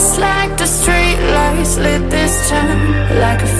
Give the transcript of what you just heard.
Just like the street lights lit this town like a